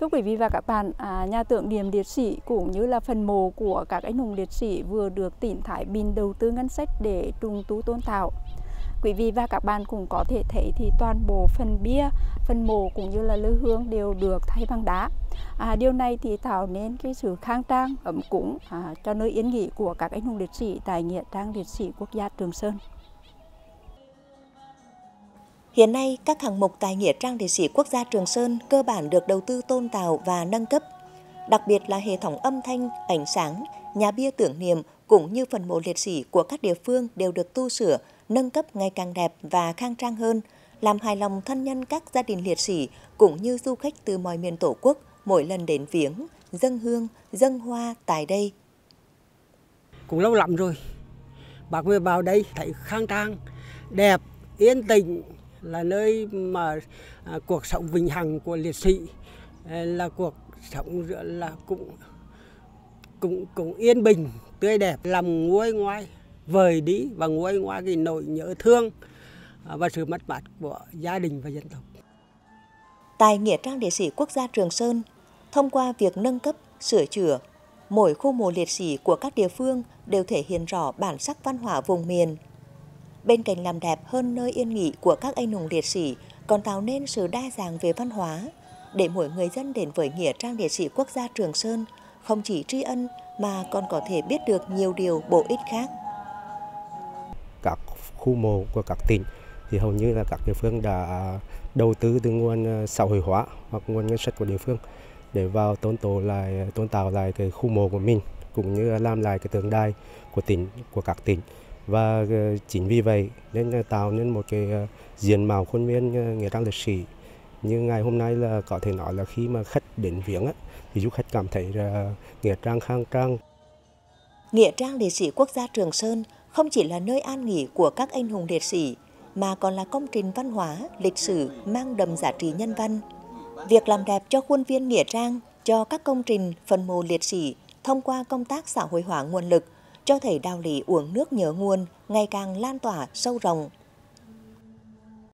Thưa quý vị và các bạn, à, nhà tưởng niệm liệt sĩ cũng như là phần mộ của các anh hùng liệt sĩ vừa được tỉnh Thái Bình đầu tư ngân sách để trùng tu tôn tạo. Quý vị và các bạn cũng có thể thấy thì toàn bộ phần bia, phần mộ cũng như là lư hương đều được thay bằng đá. À, điều này thì tạo nên cái sự khang trang, ấm cúng à, cho nơi yên nghỉ của các anh hùng liệt sĩ tại nghĩa trang liệt sĩ quốc gia Trường Sơn. Hiện nay, các hạng mục tại Nghĩa trang liệt sĩ quốc gia Trường Sơn cơ bản được đầu tư tôn tạo và nâng cấp. Đặc biệt là hệ thống âm thanh, ánh sáng, nhà bia tưởng niệm cũng như phần mộ liệt sĩ của các địa phương đều được tu sửa, nâng cấp ngày càng đẹp và khang trang hơn, làm hài lòng thân nhân các gia đình liệt sĩ cũng như du khách từ mọi miền Tổ quốc mỗi lần đến viếng, dân hương, dân hoa tại đây. Cũng lâu lắm rồi, bác mới vào đây thấy khang trang, đẹp, yên tĩnh, là nơi mà à, cuộc sống vinh hằng của liệt sĩ à, là cuộc sống là cũng cũng cũng yên bình tươi đẹp làm nguôi ngoai vời đi và nguôi ngoai cái nỗi nhớ thương à, và sự mất mát của gia đình và dân tộc. Tại Nghĩa trang liệt sĩ quốc gia Trường Sơn, thông qua việc nâng cấp, sửa chữa, mỗi khu mộ liệt sĩ của các địa phương đều thể hiện rõ bản sắc văn hóa vùng miền, Bên cạnh làm đẹp hơn nơi yên nghỉ của các anh hùng liệt sĩ, còn tạo nên sự đa dạng về văn hóa, để mỗi người dân đến với Nghĩa trang liệt sĩ quốc gia Trường Sơn không chỉ tri ân mà còn có thể biết được nhiều điều bổ ích khác. Các khu mộ của các tỉnh thì hầu như là các địa phương đã đầu tư từ nguồn ờ, xã hội hóa hoặc nguồn ngân sách của địa phương để vào tôn tổ lại tôn tạo lại cái khu mộ của mình cũng như làm lại cái tượng đài của tỉnh của các tỉnh và ờ, chính vì vậy nên tạo nên một cái ờ, diện mạo khuôn viên ờ, nghĩa trang liệt sĩ như ngày hôm nay là có thể nói là khi mà khách đến viếng thì du khách cảm thấy là nghĩa trang khang trang. Nghĩa trang liệt sĩ quốc gia Trường Sơn không chỉ là nơi an nghỉ của các anh hùng liệt sĩ mà còn là công trình văn hóa, lịch sử mang đậm giá trị nhân văn. Việc làm đẹp cho khuôn viên nghĩa trang, cho các công trình phần mộ liệt sĩ thông qua công tác xã hội hóa nguồn lực cho thấy đạo lý uống nước nhớ nguồn ngày càng lan tỏa sâu rộng.